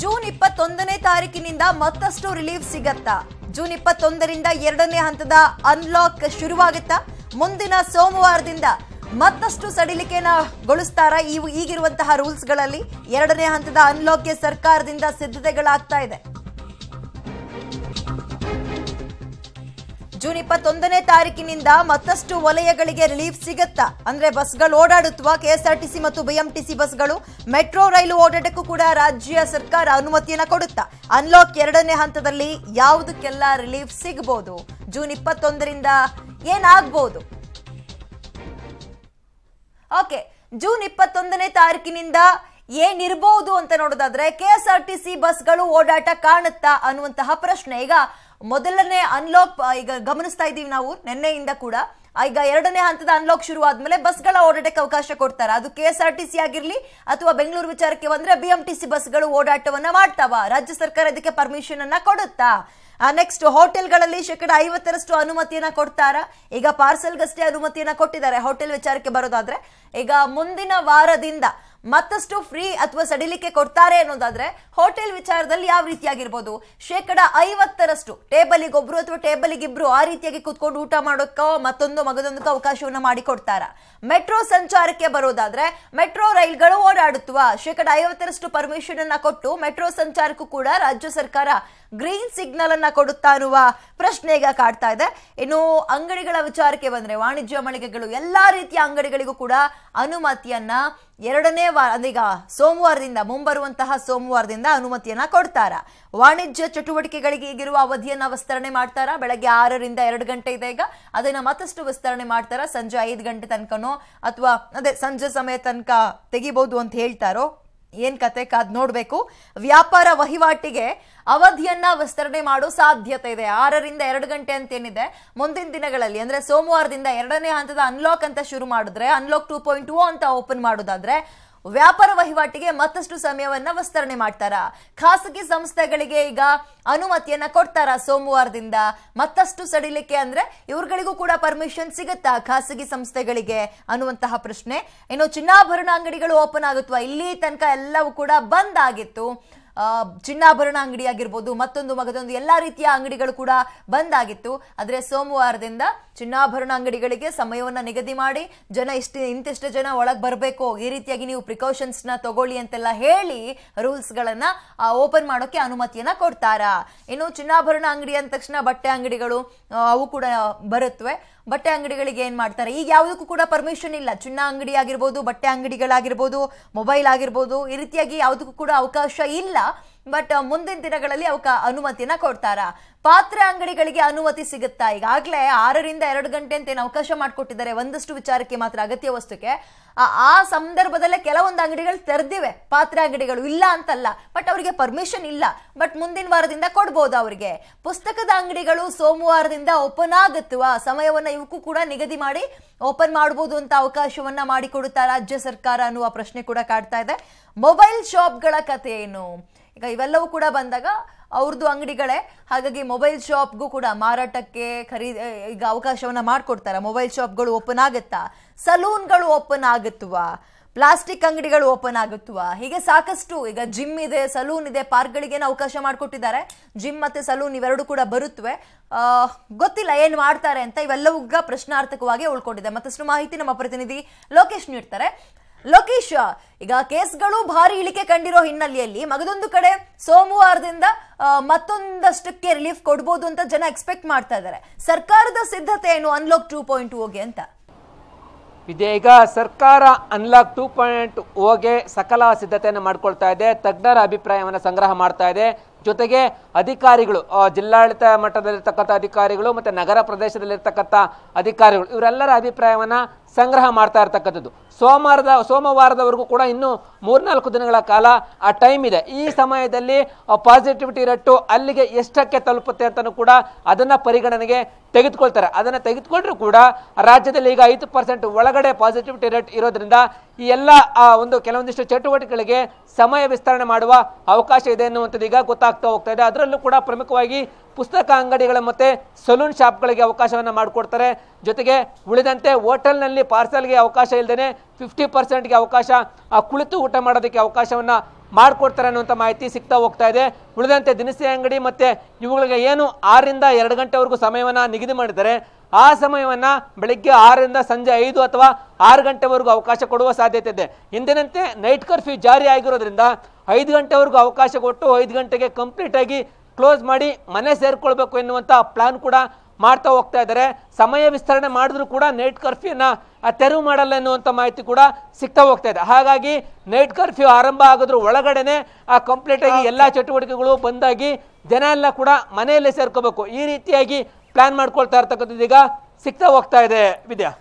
June ಇಪ್ಪತ್ತೊಂದನೇ ತಾರೀಕಿನಿಂದ ಮತ್ತಷ್ಟು ರಿಲೀಫ್ ಸಿಗತ್ತಾ? ಜೂನ್ ಇಪ್ಪತ್ತೊಂದರಿಂದ ಎರಡನೇ ಹಂತದ ಅನ್ಲಾಕ್ ಶುರುವಾಗುತ್ತಾ? ಮುಂದಿನ ಸೋಮವಾರದಿಂದ ಮತ್ತಷ್ಟು ಸಡಿಲಿಕೆನ ಗೊಳಿಸ್ತಾರ ಈಗಿರುವಂತಹ ರೂಲ್ಸ್ಗಳಲ್ಲಿ ಎರಡನೇ ಹಂತದ ಅನ್ಲಾಕ್ಗೆ ಸರ್ಕಾರದಿಂದ ಸಿದ್ಧತೆಗಳಾಗ್ತಾ ಇದೆ. ಜೂನ್ ಇಪ್ಪತ್ತೊಂದನೇ ತಾರೀಕಿನಿಂದ ಮತ್ತಷ್ಟು ವಲಯಗಳಿಗೆ ರಿಲೀಫ್ ಸಿಗುತ್ತಾ? ಅಂದ್ರೆ ಬಸ್ಗಳು ಓಡಾಡುತ್ತವಾ ಕೆಎಸ್ಆರ್ಟಿಸಿ ಮತ್ತು ಬಿಎಂಟಿಸಿ ಬಸ್ಗಳು ಮೆಟ್ರೋ ರೈಲು ಓಡಾಟಕ್ಕೂ ಕೂಡ ರಾಜ್ಯ ಸರ್ಕಾರ ಅನುಮತಿಯನ್ನ ಕೊಡುತ್ತಾ? ಅನ್ಲಾಕ್ ಎರಡನೇ ಹಂತದಲ್ಲಿ ಯಾವುದಕ್ಕೆಲ್ಲ ರಿಲೀಫ್ ಸಿಗಬಹುದು ಜೂನ್ ಇಪ್ಪತ್ತೊಂದರಿಂದ ಏನಾಗಬಹುದು ಓಕೆ, ಜೂನ್ ಇಪ್ಪತ್ತೊಂದನೇ ತಾರೀಕಿನಿಂದ ಏನಿರಬಹುದು ಅಂತ ನೋಡೋದಾದ್ರೆ, ಕೆಎಸ್ಆರ್ಟಿಸಿ ಬಸ್ಗಳು ಓಡಾಟ ಕಾಣುತ್ತಾ ಅನ್ನುವಂತಹ ಪ್ರಶ್ನೆ. ಈಗ ಮೊದಲನೇ ಅನ್ಲಾಕ್ ಈಗ ಗಮನಿಸ್ತಾ ಇದ್ದೀವಿ ನಾವು, ನಿನ್ನೆಯಿಂದ ಕೂಡ. ಈಗ ಎರಡನೇ ಹಂತದ ಅನ್ಲಾಕ್ ಶುರು ಆದ್ಮೇಲೆ ಬಸ್ಗಳ ಓಡಾಟಕ್ಕೆ ಅವಕಾಶ ಕೊಡ್ತಾರೆ. ಅದು ಕೆಎಸ್ಆರ್ ಟಿ ಸಿ ಆಗಿರಲಿ ಅಥವಾ ಬೆಂಗಳೂರು ವಿಚಾರಕ್ಕೆ ಬಂದ್ರೆ ಸಿ ಬಸ್ಗಳು ಓಡಾಟವನ್ನ ಮಾಡ್ತಾವ. ರಾಜ್ಯ ಸರ್ಕಾರ ಇದಕ್ಕೆ ಪರ್ಮಿಷನ್ ಅನ್ನ ಕೊಡುತ್ತಾ? ನೆಕ್ಸ್ಟ್ ಹೋಟೆಲ್ಗಳಲ್ಲಿ ಶೇಕಡ ಐವತ್ತರಷ್ಟು ಅನುಮತಿಯನ್ನ ಕೊಡ್ತಾರ? ಈಗ ಪಾರ್ಸೆಲ್ಗಷ್ಟೇ ಅನುಮತಿಯನ್ನ ಕೊಟ್ಟಿದ್ದಾರೆ. ಹೋಟೆಲ್ ವಿಚಾರಕ್ಕೆ ಬರೋದಾದ್ರೆ, ಈಗ ಮುಂದಿನ ವಾರದಿಂದ ಮತ್ತಷ್ಟು ಫ್ರೀ ಅಥವಾ ಸಡಿಲಿಕೆ ಕೊಡ್ತಾರೆ ಅನ್ನೋದಾದ್ರೆ ಹೋಟೆಲ್ ವಿಚಾರದಲ್ಲಿ ಯಾವ ರೀತಿಯಾಗಿರ್ಬೋದು? ಶೇಕಡ ಐವತ್ತರಷ್ಟು ಟೇಬಲಿಗೆ ಒಬ್ರು ಅಥವಾ ಟೇಬಲಿಗೆ ಇಬ್ರು ಆ ರೀತಿಯಾಗಿ ಕುತ್ಕೊಂಡು ಊಟ ಮಾಡೋಕ್ಕೋ ಮತ್ತೊಂದು ಮಗದೊಂದಕ್ಕೆ ಅವಕಾಶವನ್ನು ಮಾಡಿಕೊಡ್ತಾರ? ಮೆಟ್ರೋ ಸಂಚಾರಕ್ಕೆ ಬರೋದಾದ್ರೆ ಮೆಟ್ರೋ ರೈಲ್ಗಳು ಓಡಾಡುತ್ತವ. ಶೇಕಡ ಐವತ್ತರಷ್ಟು ಪರ್ಮಿಷನ್ ಅನ್ನ ಕೊಟ್ಟು ಮೆಟ್ರೋ ಸಂಚಾರಕ್ಕೂ ಕೂಡ ರಾಜ್ಯ ಸರ್ಕಾರ ಗ್ರೀನ್ ಸಿಗ್ನಲ್ ಅನ್ನ ಕೊಡುತ್ತಾ ಅನ್ನುವ ಪ್ರಶ್ನೆ ಈಗ ಕಾಡ್ತಾ ಇದೆ. ಇನ್ನು ಅಂಗಡಿಗಳ ವಿಚಾರಕ್ಕೆ ಬಂದ್ರೆ ವಾಣಿಜ್ಯ ಮಳಿಗೆಗಳು ಎಲ್ಲಾ ರೀತಿಯ ಅಂಗಡಿಗಳಿಗೂ ಕೂಡ ಅನುಮತಿಯನ್ನ ಎರಡನೇ ವಾರ, ಅಂದ್ರೆ ಈಗ ಸೋಮವಾರದಿಂದ ಮುಂಬರುವಂತಹ ಸೋಮವಾರದಿಂದ ಅನುಮತಿಯನ್ನ ಕೊಡ್ತಾರ? ವಾಣಿಜ್ಯ ಚಟುವಟಿಕೆಗಳಿಗೆ ಈಗಿರುವ ಅವಧಿಯನ್ನ ವಿಸ್ತರಣೆ ಮಾಡ್ತಾರ? ಬೆಳಗ್ಗೆ ಆರರಿಂದ ಎರಡು ಗಂಟೆ ಇದೆ ಈಗ. ಅದನ್ನ ಮತ್ತಷ್ಟು ವಿಸ್ತರಣೆ ಮಾಡ್ತಾರ? ಸಂಜೆ ಐದು ಗಂಟೆ ತನಕನೋ ಅಥವಾ ಅದೇ ಸಂಜೆ ಸಮಯ ತನಕ ತೆಗಿಬಹುದು ಅಂತ ಹೇಳ್ತಾರೋ? ಏನ್ ಕತೆ ಕಾದ್ ನೋಡ್ಬೇಕು? ವ್ಯಾಪಾರ ವಹಿವಾಟಿಗೆ ಅವಧಿಯನ್ನ ವಿಸ್ತರಣೆ ಮಾಡೋ ಸಾಧ್ಯತೆ ಇದೆ. ಆರರಿಂದ ಎರಡು ಗಂಟೆ ಅಂತ ಏನಿದೆ ಮುಂದಿನ ದಿನಗಳಲ್ಲಿ. ಅಂದ್ರೆ ಸೋಮವಾರದಿಂದ ಎರಡನೇ ಹಂತದ ಅನ್ಲಾಕ್ ಅಂತ ಶುರು ಮಾಡಿದ್ರೆ ಅನ್ಲಾಕ್ ಟೂ ಪಾಯಿಂಟ್ ಟೂ ಅಂತ ಓಪನ್ ಮಾಡೋದಾದ್ರೆ ವ್ಯಾಪಾರ ವಹಿವಾಟಿಗೆ ಮತ್ತಷ್ಟು ಸಮಯವನ್ನ ವಿಸ್ತರಣೆ ಮಾಡ್ತಾರ? ಖಾಸಗಿ ಸಂಸ್ಥೆಗಳಿಗೆ ಈಗ ಅನುಮತಿಯನ್ನ ಕೊಡ್ತಾರ ಸೋಮವಾರದಿಂದ? ಮತ್ತಷ್ಟು ಸಡಿಲಿಕೆ ಅಂದ್ರೆ ಇವ್ರಗಳಿಗೂ ಕೂಡ ಪರ್ಮಿಷನ್ ಸಿಗುತ್ತಾ ಖಾಸಗಿ ಸಂಸ್ಥೆಗಳಿಗೆ ಅನ್ನುವಂತಹ ಪ್ರಶ್ನೆ. ಇನ್ನು ಚಿನ್ನಾಭರಣ ಅಂಗಡಿಗಳು ಓಪನ್ ಆಗುತ್ತವಾ ಇಲ್ಲಿ ತನಕ ಎಲ್ಲವೂ ಕೂಡ ಬಂದ್ ಆಗಿತ್ತು. ಚಿನ್ನಾಭರಣ ಅಂಗಡಿ ಆಗಿರ್ಬೋದು, ಮತ್ತೊಂದು ಮಗದೊಂದು ಎಲ್ಲಾ ರೀತಿಯ ಅಂಗಡಿಗಳು ಕೂಡ ಬಂದ್ ಆಗಿತ್ತು. ಆದ್ರೆ ಸೋಮವಾರದಿಂದ ಚಿನ್ನಾಭರಣ ಅಂಗಡಿಗಳಿಗೆ ಸಮಯವನ್ನು ನಿಗದಿ ಮಾಡಿ ಜನ ಇಷ್ಟು, ಇಂತಿಷ್ಟು ಜನ ಒಳಗೆ ಬರಬೇಕು. ಈ ರೀತಿಯಾಗಿ ನೀವು ಪ್ರಿಕಾಷನ್ಸ್ನ ತಗೊಳ್ಳಿ ಅಂತೆಲ್ಲ ಹೇಳಿ ರೂಲ್ಸ್ಗಳನ್ನು ಓಪನ್ ಮಾಡೋಕ್ಕೆ ಅನುಮತಿಯನ್ನು ಕೊಡ್ತಾರ? ಇನ್ನು ಚಿನ್ನಾಭರಣ ಅಂಗಡಿ ಅಂದ ತಕ್ಷಣ ಬಟ್ಟೆ ಅಂಗಡಿಗಳು ಅವು ಕೂಡ ಬರುತ್ತವೆ ಬಟ್ಟೆ ಅಂಗಡಿಗಳಿಗೆ ಏನು ಮಾಡ್ತಾರೆ? ಈಗ ಯಾವುದಕ್ಕೂ ಕೂಡ ಪರ್ಮಿಷನ್ ಇಲ್ಲ. ಚಿನ್ನ ಅಂಗಡಿ ಆಗಿರ್ಬೋದು, ಬಟ್ಟೆ ಅಂಗಡಿಗಳಾಗಿರ್ಬೋದು ಮೊಬೈಲ್ ಆಗಿರ್ಬೋದು, ಈ ರೀತಿಯಾಗಿ ಯಾವುದಕ್ಕೂ ಕೂಡ ಅವಕಾಶ ಇಲ್ಲ. ಬಟ್ ಮುಂದಿನ ದಿನಗಳಲ್ಲಿ ಅವಕ ಅನುಮತಿನ ಕೊಡ್ತಾರ. ಪಾತ್ರೆ ಅಂಗಡಿಗಳಿಗೆ ಅನುಮತಿ ಸಿಗುತ್ತಾ? ಈಗಾಗಲೇ ಆರರಿಂದ ಎರಡು ಗಂಟೆ ಅಂತ ಏನು ಅವಕಾಶ ಮಾಡಿಕೊಟ್ಟಿದ್ದಾರೆ. ಒಂದಷ್ಟು ವಿಚಾರಕ್ಕೆ ಮಾತ್ರ ಅಗತ್ಯ ವಸ್ತುಕ್ಕೆ. ಆ- ಆ ಸಂದರ್ಭದಲ್ಲೇ ಕೆಲವೊಂದು ಅಂಗಡಿಗಳು ತೆರೆದಿವೆ. ಪಾತ್ರೆ ಅಂಗಡಿಗಳು ಇಲ್ಲ ಅಂತಲ್ಲ. ಬಟ್ ಅವರಿಗೆ ಪರ್ಮಿಷನ್ ಇಲ್ಲ. ಬಟ್ ಮುಂದಿನ ವಾರದಿಂದ ಕೊಡ್ಬೋದು ಅವರಿಗೆ. ಪುಸ್ತಕದ ಅಂಗಡಿಗಳು ಸೋಮವಾರದಿಂದ ಓಪನ್ ಆಗುತ್ತುವ ಸಮಯವನ್ನು ಇವಕ್ಕೂ ಕೂಡ ನಿಗದಿ ಮಾಡಿ ಓಪನ್ ಮಾಡ್ಬೋದು ಅಂತ ಅವಕಾಶವನ್ನ ಮಾಡಿಕೊಡುತ್ತಾ ರಾಜ್ಯ ಸರ್ಕಾರ ಅನ್ನುವ ಪ್ರಶ್ನೆ ಕೂಡ ಕಾಡ್ತಾ ಇದೆ. ಮೊಬೈಲ್ ಶಾಪ್ಗಳ ಕಥೆ ಏನು? ಈಗ ಇವೆಲ್ಲವೂ ಕೂಡ ಬಂದಾಗ ಅವ್ರದ್ದು ಅಂಗಡಿಗಳೇ, ಹಾಗಾಗಿ ಮೊಬೈಲ್ ಶಾಪ್ಗೂ ಕೂಡ ಮಾರಾಟಕ್ಕೆ ಖರೀದಿ ಈಗ ಅವಕಾಶವನ್ನ ಮಾಡಿಕೊಡ್ತಾರೆ. ಮೊಬೈಲ್ ಶಾಪ್ಗಳು ಓಪನ್ ಆಗುತ್ತಾ? ಸಲೂನ್ಗಳು ಓಪನ್ ಆಗುತ್ತವಾ? ಪ್ಲಾಸ್ಟಿಕ್ ಅಂಗಡಿಗಳು ಓಪನ್ ಆಗುತ್ತವಾ? ಹೀಗೆ ಸಾಕಷ್ಟು ಈಗ ಜಿಮ್ ಇದೆ, ಸಲೂನ್ ಇದೆ ಪಾರ್ಕ್ಗಳಿಗೇನು ಅವಕಾಶ ಮಾಡಿಕೊಟ್ಟಿದ್ದಾರೆ? ಜಿಮ್ ಮತ್ತೆ ಸಲೂನ್ ಇವೆರಡು ಕೂಡ ಬರುತ್ತವೆ ಗೊತ್ತಿಲ್ಲ ಏನು ಮಾಡ್ತಾರೆ ಅಂತ ಇವೆಲ್ಲವೂ ಪ್ರಶ್ನಾರ್ಥಕವಾಗಿ ಉಳ್ಕೊಂಡಿದೆ ಮತ್ತಷ್ಟು ಮಾಹಿತಿ ನಮ್ಮ ಪ್ರತಿನಿಧಿ ಲೋಕೇಶ್ ನೀಡ್ತಾರೆ. ಲೋಕೇಶ್, ಈಗ ಕೇಸ್ಗಳು ಭಾರಿ ಇಳಿಕೆ ಕಂಡಿರೋ ಹಿನ್ನೆಲೆಯಲ್ಲಿ ಮಗದೊಂದು ಕಡೆ ಸೋಮವಾರದಿಂದ ಮತ್ತೊಂದಷ್ಟಕ್ಕೆ ರಿಲೀಫ್ ಕೊಡ್ಬೋದು ಅಂತ ಜನ ಎಕ್ಸ್ಪೆಕ್ಟ್ ಮಾಡ್ತಾ ಇದ್ದಾರೆ. ಸರ್ಕಾರದ ಸಿದ್ಧತೆ ಏನು ಅನ್ಲಾಕ್ ಟೂ ಪಾಯಿಂಟ್ ಹೋಗಿ ಅಂತ? ಇದೀಗ ಸರ್ಕಾರ ಅನ್ಲಾಕ್ ಟೂ ಪಾಯಿಂಟ್ ಓಗೆ ಸಕಲ ಸಿದ್ಧತೆಯನ್ನು ಮಾಡ್ಕೊಳ್ತಾ ಇದೆ. ತಜ್ಞರ ಅಭಿಪ್ರಾಯವನ್ನು ಸಂಗ್ರಹ ಮಾಡ್ತಾ ಇದೆ. ಜೊತೆಗೆ ಅಧಿಕಾರಿಗಳು ಜಿಲ್ಲಾಡಳಿತ ಮಟ್ಟದಲ್ಲಿರ್ತಕ್ಕಂಥ ಅಧಿಕಾರಿಗಳು ಮತ್ತು ನಗರ ಪ್ರದೇಶದಲ್ಲಿರ್ತಕ್ಕಂಥ ಅಧಿಕಾರಿಗಳು, ಇವರೆಲ್ಲರ ಅಭಿಪ್ರಾಯವನ್ನು ಸಂಗ್ರಹ ಮಾಡ್ತಾ ಇರ್ತಕ್ಕಂಥದ್ದು. ಸೋಮವಾರದ, ಸೋಮವಾರದವರೆಗೂ ಕೂಡ ಇನ್ನೂ ಮೂರ್ನಾಲ್ಕು ದಿನಗಳ ಕಾಲ ಆ ಟೈಮ್ ಇದೆ. ಈ ಸಮಯದಲ್ಲಿ ಪಾಸಿಟಿವಿಟಿ ರೇಟು ಅಲ್ಲಿಗೆ ಎಷ್ಟಕ್ಕೆ ತಲುಪುತ್ತೆ ಅಂತಲೂ ಕೂಡ ಅದನ್ನು ಪರಿಗಣನೆಗೆ ತೆಗೆದುಕೊಳ್ತಾರೆ. ಅದನ್ನು ತೆಗೆದುಕೊಂಡ್ರೂ ಕೂಡ ರಾಜ್ಯದಲ್ಲಿ ಈಗ ಐದು ಪರ್ಸೆಂಟ್ ಒಳಗಡೆ ಪಾಸಿಟಿವಿಟಿ ರೇಟ್ ಇರೋದ್ರಿಂದ ಈ ಎಲ್ಲ ಒಂದು ಕೆಲವೊಂದಿಷ್ಟು ಚಟುವಟಿಕೆಗಳಿಗೆ ಸಮಯ ವಿಸ್ತರಣೆ ಮಾಡುವ ಅವಕಾಶ ಇದೆ ಎನ್ನುವಂಥದ್ದು ಈಗ ಗೊತ್ತಾಗ್ತಾ ಹೋಗ್ತಾ ಇದೆ. ಅದರಲ್ಲೂ ಕೂಡ ಪ್ರಮುಖವಾಗಿ ಪುಸ್ತಕ ಅಂಗಡಿಗಳ ಮತ್ತೆ ಸಲೂನ್ ಶಾಪ್ಗಳಿಗೆ ಅವಕಾಶವನ್ನ ಮಾಡಿಕೊಡ್ತಾರೆ. ಜೊತೆಗೆ ಉಳಿದಂತೆ ಹೋಟೆಲ್ನಲ್ಲಿ ಪಾರ್ಸಲ್ಗೆ ಅವಕಾಶ ಇಲ್ಲದೇ ಫಿಫ್ಟಿ ಪರ್ಸೆಂಟ್ಗೆ ಅವಕಾಶ, ಆ ಕುಳಿತು ಊಟ ಮಾಡೋದಕ್ಕೆ ಅವಕಾಶವನ್ನ ಮಾಡಿಕೊಡ್ತಾರೆ ಅನ್ನುವಂಥ ಮಾಹಿತಿ ಸಿಗ್ತಾ ಹೋಗ್ತಾ ಇದೆ. ಉಳಿದಂತೆ ದಿನಸಿ ಅಂಗಡಿ ಮತ್ತು ಇವುಗಳಿಗೆ ಏನು ಆರರಿಂದ ಎರಡು ಗಂಟೆವರೆಗೂ ಸಮಯವನ್ನು ನಿಗದಿ ಮಾಡಿದ್ದಾರೆ. ಆ ಸಮಯವನ್ನು ಬೆಳಿಗ್ಗೆ ಆರರಿಂದ ಸಂಜೆ ಐದು ಅಥವಾ ಆರು ಗಂಟೆವರೆಗೂ ಅವಕಾಶ ಕೊಡುವ ಸಾಧ್ಯತೆ ಇದೆ. ಹಿಂದಿನಂತೆ ನೈಟ್ ಕರ್ಫ್ಯೂ ಜಾರಿ ಆಗಿರೋದ್ರಿಂದ ಐದು ಗಂಟೆವರೆಗೂ ಅವಕಾಶ ಕೊಟ್ಟು ಐದು ಗಂಟೆಗೆ ಕಂಪ್ಲೀಟಾಗಿ ಕ್ಲೋಸ್ ಮಾಡಿ ಮನೆ ಸೇರಿಕೊಳ್ಬೇಕು ಎನ್ನುವಂಥ ಪ್ಲಾನ್ ಕೂಡ ಮಾಡ್ತಾ ಹೋಗ್ತಾ ಇದ್ದಾರೆ. ಸಮಯ ವಿಸ್ತರಣೆ ಮಾಡಿದ್ರು ಕೂಡ ನೈಟ್ ಕರ್ಫ್ಯೂನ ತೆರವು ಮಾಡಲ್ಲ ಎನ್ನುವಂಥ ಮಾಹಿತಿ ಕೂಡ ಸಿಗ್ತಾ ಹೋಗ್ತಾ ಇದೆ. ಹಾಗಾಗಿ ನೈಟ್ ಕರ್ಫ್ಯೂ ಆರಂಭ ಆಗೋದ್ರ ಒಳಗಡೆನೆ ಆ ಕಂಪ್ಲೀಟ್ ಆಗಿ ಎಲ್ಲ ಚಟುವಟಿಕೆಗಳು ಬಂದಾಗಿ ಜನ ಎಲ್ಲ ಕೂಡ ಮನೆಯಲ್ಲೇ ಸೇರ್ಕೋಬೇಕು. ಈ ರೀತಿಯಾಗಿ ಪ್ಲಾನ್ ಮಾಡ್ಕೊಳ್ತಾ ಇರ್ತಕ್ಕಂಥದ್ದು ಈಗ ಸಿಗ್ತಾ ಹೋಗ್ತಾ ಇದೆ ವಿದ್ಯಾ.